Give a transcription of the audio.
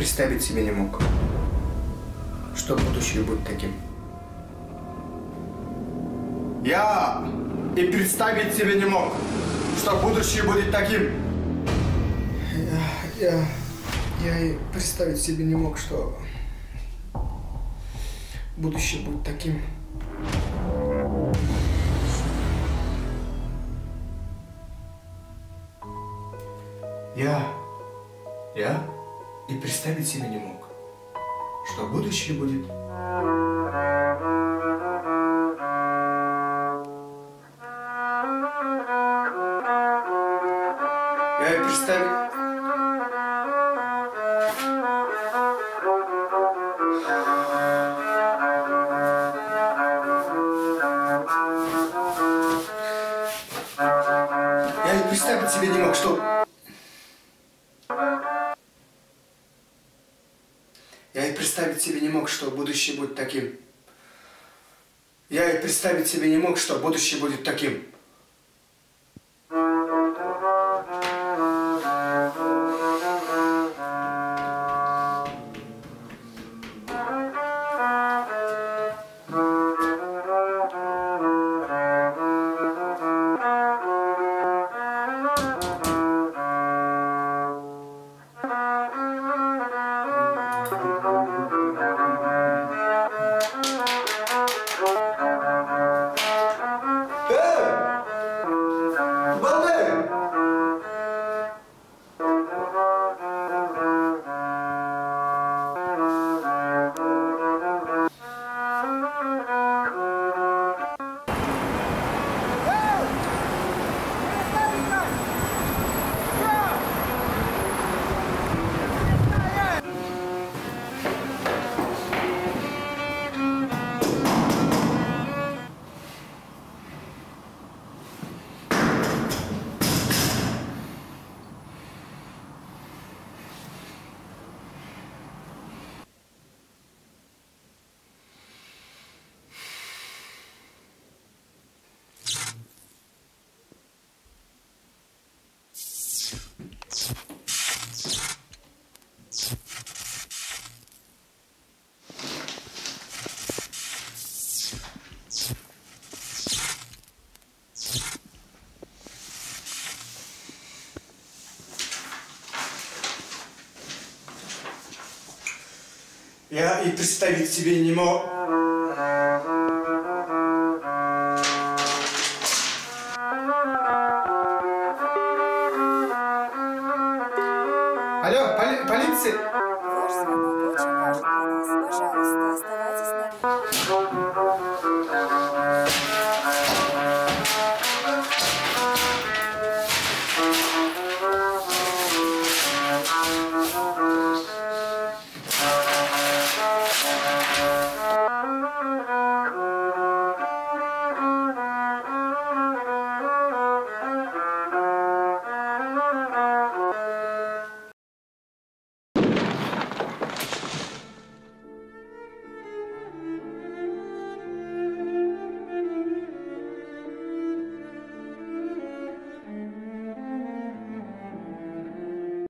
представить себе не мог, что будущее будет таким. Я и представить себе не мог, что будущее будет таким. Я, я, я и представить себе не мог, что будущее будет таким. Я, я и представить себе не мог, что будущее будет? Я и представить... Я представить себе не мог, что... представить себе не мог, что будущее будет таким. Я и представить себе не мог, что будущее будет таким. Я и представить себе не мог. Алло, поли полиция! Ваш звонок очень важен для нас. Пожалуйста, оставайтесь.